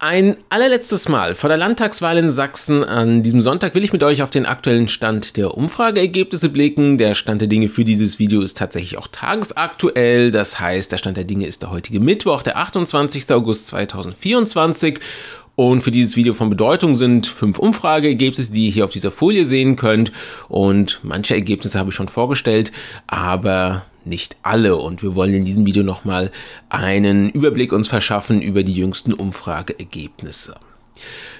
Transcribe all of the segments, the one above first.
Ein allerletztes Mal vor der Landtagswahl in Sachsen an diesem Sonntag will ich mit euch auf den aktuellen Stand der Umfrageergebnisse blicken. Der Stand der Dinge für dieses Video ist tatsächlich auch tagesaktuell. Das heißt, der Stand der Dinge ist der heutige Mittwoch, der 28. August 2024. Und für dieses Video von Bedeutung sind fünf Umfrageergebnisse, die ihr hier auf dieser Folie sehen könnt. Und manche Ergebnisse habe ich schon vorgestellt, aber nicht alle. Und wir wollen in diesem Video nochmal einen Überblick uns verschaffen über die jüngsten Umfrageergebnisse.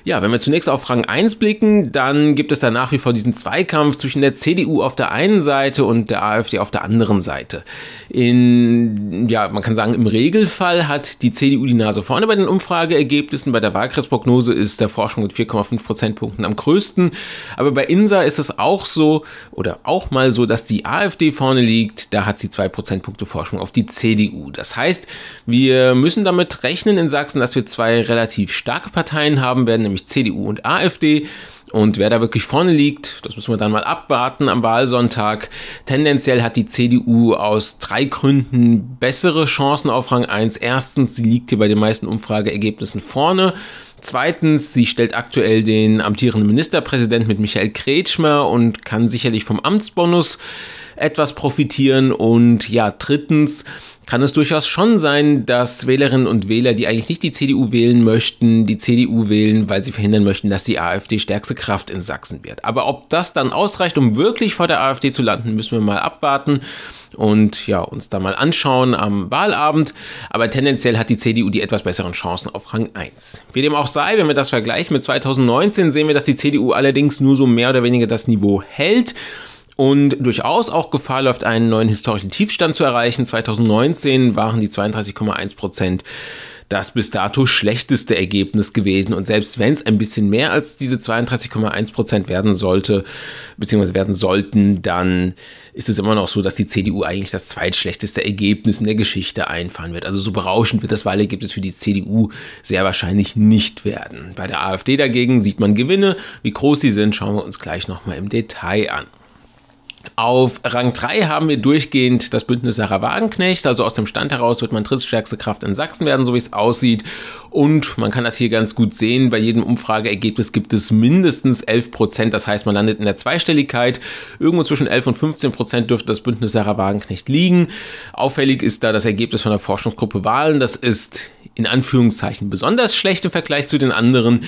Ja, wenn wir zunächst auf Rang 1 blicken, dann gibt es da nach wie vor diesen Zweikampf zwischen der CDU auf der einen Seite und der AfD auf der anderen Seite. In, ja, man kann sagen, im Regelfall hat die CDU die Nase vorne bei den Umfrageergebnissen. Bei der Wahlkreisprognose ist der Forschung mit 4,5 Prozentpunkten am größten. Aber bei INSA ist es auch so oder auch mal so, dass die AfD vorne liegt. Da hat sie 2 Prozentpunkte Forschung auf die CDU. Das heißt, wir müssen damit rechnen in Sachsen, dass wir zwei relativ starke Parteien haben werden, nämlich CDU und AfD. Und wer da wirklich vorne liegt, das müssen wir dann mal abwarten am Wahlsonntag. Tendenziell hat die CDU aus drei Gründen bessere Chancen auf Rang 1. Erstens, sie liegt hier bei den meisten Umfrageergebnissen vorne. Zweitens, sie stellt aktuell den amtierenden Ministerpräsidenten mit Michael Kretschmer und kann sicherlich vom Amtsbonus etwas profitieren. Und ja, drittens kann es durchaus schon sein, dass Wählerinnen und Wähler, die eigentlich nicht die CDU wählen möchten, die CDU wählen, weil sie verhindern möchten, dass die AfD stärkste Kraft in Sachsen wird. Aber ob das dann ausreicht, um wirklich vor der AfD zu landen, müssen wir mal abwarten und ja, uns da mal anschauen am Wahlabend. Aber tendenziell hat die CDU die etwas besseren Chancen auf Rang 1. Wie dem auch sei, wenn wir das vergleichen mit 2019, sehen wir, dass die CDU allerdings nur so mehr oder weniger das Niveau hält und durchaus auch Gefahr läuft, einen neuen historischen Tiefstand zu erreichen. 2019 waren die 32,1 Prozent das bis dato schlechteste Ergebnis gewesen. Und selbst wenn es ein bisschen mehr als diese 32,1 Prozent werden sollte, beziehungsweise werden sollten, dann ist es immer noch so, dass die CDU eigentlich das zweitschlechteste Ergebnis in der Geschichte einfahren wird. Also so berauschend wird das Wahlergebnis für die CDU sehr wahrscheinlich nicht werden. Bei der AfD dagegen sieht man Gewinne. Wie groß sie sind, schauen wir uns gleich nochmal im Detail an. Auf Rang 3 haben wir durchgehend das Bündnis Sarah Wagenknecht. Also aus dem Stand heraus wird man drittstärkste Kraft in Sachsen werden, so wie es aussieht. Und man kann das hier ganz gut sehen. Bei jedem Umfrageergebnis gibt es mindestens 11 Prozent. Das heißt, man landet in der Zweistelligkeit. Irgendwo zwischen 11 und 15 Prozent dürfte das Bündnis Sarah Wagenknecht liegen. Auffällig ist da das Ergebnis von der Forschungsgruppe Wahlen. Das ist in Anführungszeichen besonders schlecht im Vergleich zu den anderen.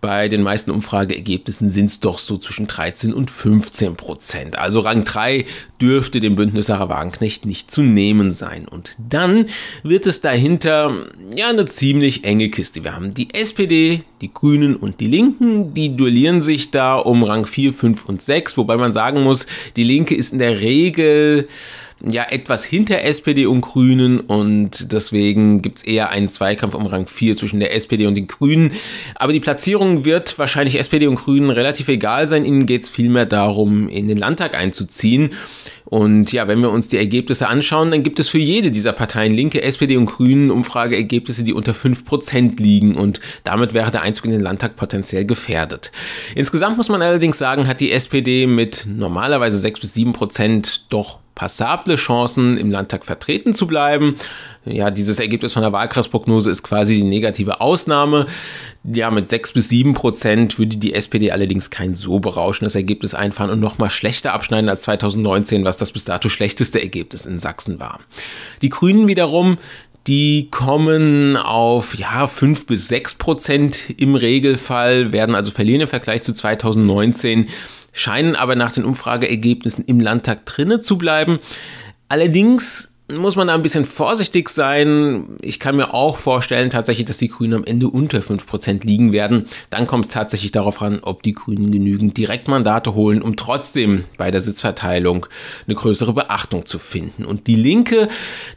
Bei den meisten Umfrageergebnissen sind es doch so zwischen 13 und 15 Prozent. Also Rang 3 dürfte dem Bündnis Sarah Wagenknecht nicht zu nehmen sein. Und dann wird es dahinter ja eine ziemlich enge Kiste. Wir haben die SPD, die Grünen und die Linken, die duellieren sich da um Rang 4, 5 und 6, wobei man sagen muss, die Linke ist in der Regel ja etwas hinter SPD und Grünen und deswegen gibt es eher einen Zweikampf um Rang 4 zwischen der SPD und den Grünen. Aber die Platzierung wird wahrscheinlich SPD und Grünen relativ egal sein. Ihnen geht es vielmehr darum, in den Landtag einzuziehen. Und ja, wenn wir uns die Ergebnisse anschauen, dann gibt es für jede dieser Parteien, Linke, SPD und Grünen, Umfrageergebnisse, die unter 5% liegen und damit wäre der Einzug in den Landtag potenziell gefährdet. Insgesamt muss man allerdings sagen, hat die SPD mit normalerweise 6 bis 7% doch passable Chancen, im Landtag vertreten zu bleiben. Ja, dieses Ergebnis von der Wahlkreisprognose ist quasi die negative Ausnahme. Ja, mit 6 bis 7 Prozent würde die SPD allerdings kein so berauschendes Ergebnis einfahren und nochmal schlechter abschneiden als 2019, was das bis dato schlechteste Ergebnis in Sachsen war. Die Grünen wiederum, die kommen auf ja, 5 bis 6 Prozent im Regelfall, werden also verlieren im Vergleich zu 2019 scheinen aber nach den Umfrageergebnissen im Landtag drinne zu bleiben. Allerdings muss man da ein bisschen vorsichtig sein. Ich kann mir auch vorstellen tatsächlich, dass die Grünen am Ende unter 5% liegen werden. Dann kommt es tatsächlich darauf an, ob die Grünen genügend Direktmandate holen, um trotzdem bei der Sitzverteilung eine größere Beachtung zu finden. Und die Linke,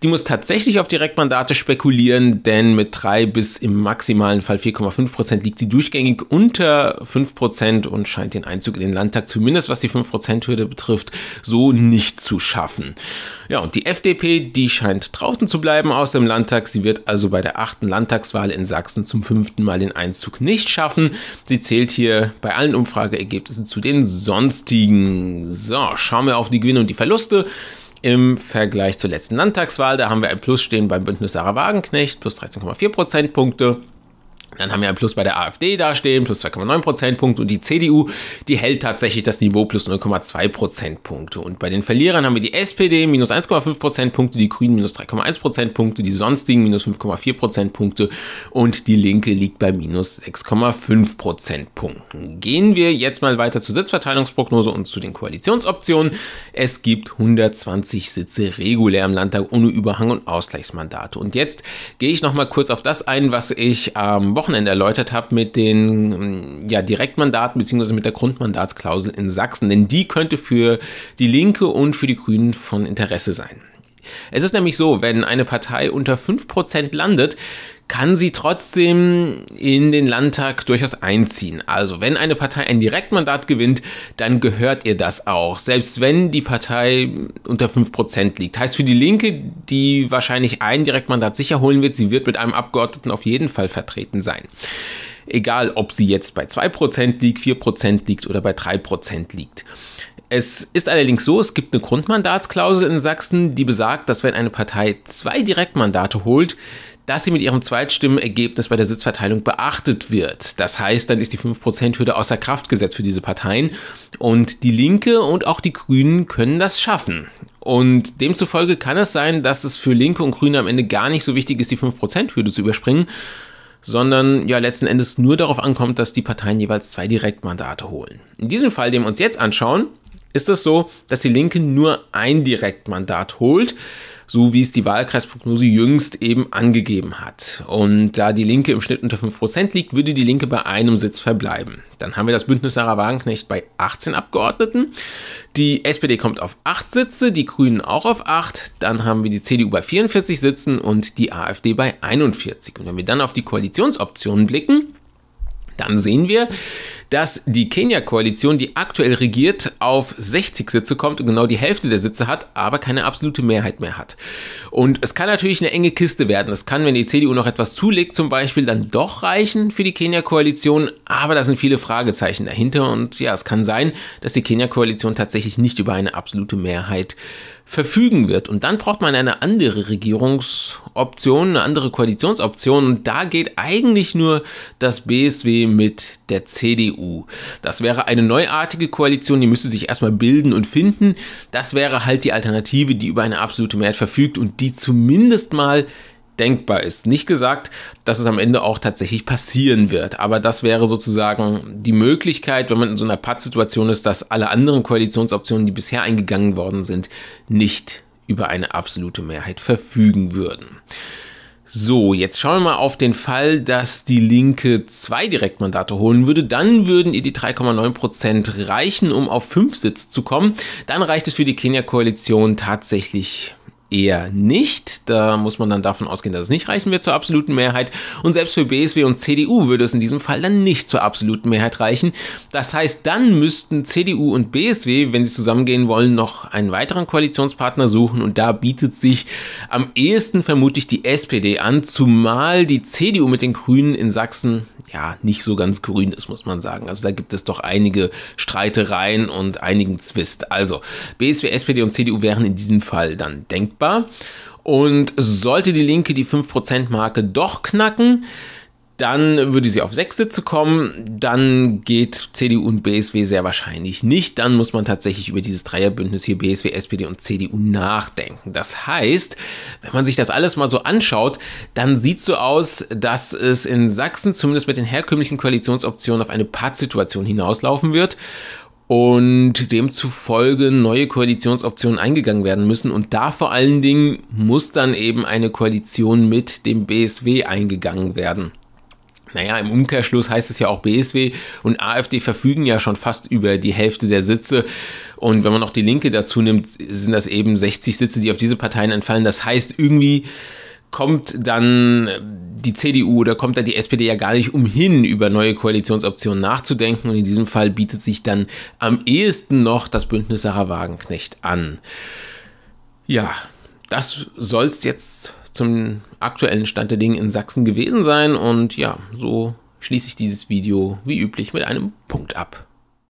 die muss tatsächlich auf Direktmandate spekulieren, denn mit 3 bis im maximalen Fall 4,5% liegt sie durchgängig unter 5% und scheint den Einzug in den Landtag, zumindest was die 5%-Hürde betrifft, so nicht zu schaffen. Ja, und die FDP, die scheint draußen zu bleiben aus dem Landtag. Sie wird also bei der achten Landtagswahl in Sachsen zum fünften Mal den Einzug nicht schaffen. Sie zählt hier bei allen Umfrageergebnissen zu den sonstigen. So, schauen wir auf die Gewinne und die Verluste im Vergleich zur letzten Landtagswahl. Da haben wir ein Plus stehen beim Bündnis Sarah Wagenknecht, plus 13,4 Prozentpunkte. Dann haben wir ein Plus bei der AfD dastehen, plus 2,9 Prozentpunkte und die CDU, die hält tatsächlich das Niveau plus 0,2 Prozentpunkte. Und bei den Verlierern haben wir die SPD minus 1,5 Prozentpunkte, die Grünen minus 3,1 Prozentpunkte, die sonstigen minus 5,4 Prozentpunkte und die Linke liegt bei minus 6,5 Prozentpunkten. Gehen wir jetzt mal weiter zur Sitzverteilungsprognose und zu den Koalitionsoptionen. Es gibt 120 Sitze regulär im Landtag ohne Überhang und Ausgleichsmandate. Und jetzt gehe ich noch mal kurz auf das ein, was ich am Wochenende Wochenende erläutert habe mit den ähm, ja, Direktmandaten bzw. mit der Grundmandatsklausel in Sachsen. Denn die könnte für die Linke und für die Grünen von Interesse sein. Es ist nämlich so, wenn eine Partei unter 5% landet, kann sie trotzdem in den Landtag durchaus einziehen. Also wenn eine Partei ein Direktmandat gewinnt, dann gehört ihr das auch, selbst wenn die Partei unter 5% liegt. Heißt für die Linke, die wahrscheinlich ein Direktmandat sicher holen wird, sie wird mit einem Abgeordneten auf jeden Fall vertreten sein. Egal, ob sie jetzt bei 2% liegt, 4% liegt oder bei 3% liegt. Es ist allerdings so, es gibt eine Grundmandatsklausel in Sachsen, die besagt, dass wenn eine Partei zwei Direktmandate holt, dass sie mit ihrem Zweitstimmenergebnis bei der Sitzverteilung beachtet wird. Das heißt, dann ist die 5%-Hürde außer Kraft gesetzt für diese Parteien. Und die Linke und auch die Grünen können das schaffen. Und demzufolge kann es sein, dass es für Linke und Grüne am Ende gar nicht so wichtig ist, die 5%-Hürde zu überspringen, sondern ja letzten Endes nur darauf ankommt, dass die Parteien jeweils zwei Direktmandate holen. In diesem Fall, den wir uns jetzt anschauen, ist es so, dass die Linke nur ein Direktmandat holt so wie es die Wahlkreisprognose jüngst eben angegeben hat. Und da die Linke im Schnitt unter 5% liegt, würde die Linke bei einem Sitz verbleiben. Dann haben wir das Bündnis Sarah Wagenknecht bei 18 Abgeordneten. Die SPD kommt auf 8 Sitze, die Grünen auch auf 8. Dann haben wir die CDU bei 44 Sitzen und die AfD bei 41. Und wenn wir dann auf die Koalitionsoptionen blicken, dann sehen wir, dass die Kenia-Koalition, die aktuell regiert, auf 60 Sitze kommt und genau die Hälfte der Sitze hat, aber keine absolute Mehrheit mehr hat. Und es kann natürlich eine enge Kiste werden. Es kann, wenn die CDU noch etwas zulegt, zum Beispiel, dann doch reichen für die Kenia-Koalition, aber da sind viele Fragezeichen dahinter und ja, es kann sein, dass die Kenia-Koalition tatsächlich nicht über eine absolute Mehrheit verfügen wird. Und dann braucht man eine andere Regierungsoption, eine andere Koalitionsoption. Und da geht eigentlich nur das BSW mit der CDU. Das wäre eine neuartige Koalition, die müsste sich erstmal bilden und finden. Das wäre halt die Alternative, die über eine absolute Mehrheit verfügt und die zumindest mal denkbar ist. Nicht gesagt, dass es am Ende auch tatsächlich passieren wird, aber das wäre sozusagen die Möglichkeit, wenn man in so einer Pattsituation ist, dass alle anderen Koalitionsoptionen, die bisher eingegangen worden sind, nicht über eine absolute Mehrheit verfügen würden. So, jetzt schauen wir mal auf den Fall, dass die Linke zwei Direktmandate holen würde. Dann würden ihr die 3,9% reichen, um auf fünf Sitze zu kommen. Dann reicht es für die Kenia-Koalition tatsächlich eher nicht. Da muss man dann davon ausgehen, dass es nicht reichen wird zur absoluten Mehrheit. Und selbst für BSW und CDU würde es in diesem Fall dann nicht zur absoluten Mehrheit reichen. Das heißt, dann müssten CDU und BSW, wenn sie zusammengehen wollen, noch einen weiteren Koalitionspartner suchen. Und da bietet sich am ehesten vermutlich die SPD an, zumal die CDU mit den Grünen in Sachsen ja nicht so ganz grün ist, muss man sagen. Also da gibt es doch einige Streitereien und einigen Zwist. Also BSW, SPD und CDU wären in diesem Fall dann denkbar. Und sollte die Linke die 5%-Marke doch knacken, dann würde sie auf sechs Sitze kommen. Dann geht CDU und BSW sehr wahrscheinlich nicht. Dann muss man tatsächlich über dieses Dreierbündnis hier BSW, SPD und CDU nachdenken. Das heißt, wenn man sich das alles mal so anschaut, dann sieht es so aus, dass es in Sachsen zumindest mit den herkömmlichen Koalitionsoptionen auf eine Pattsituation hinauslaufen wird und demzufolge neue Koalitionsoptionen eingegangen werden müssen. Und da vor allen Dingen muss dann eben eine Koalition mit dem BSW eingegangen werden. Naja, im Umkehrschluss heißt es ja auch BSW und AfD verfügen ja schon fast über die Hälfte der Sitze. Und wenn man noch die Linke dazu nimmt, sind das eben 60 Sitze, die auf diese Parteien entfallen. Das heißt, irgendwie kommt dann die CDU oder kommt dann die SPD ja gar nicht umhin, über neue Koalitionsoptionen nachzudenken. Und in diesem Fall bietet sich dann am ehesten noch das Bündnis Sarah Wagenknecht an. Ja, das soll es jetzt zum aktuellen Stand der Dinge in Sachsen gewesen sein. Und ja, so schließe ich dieses Video wie üblich mit einem Punkt ab.